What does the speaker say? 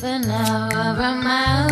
half an hour, a mile.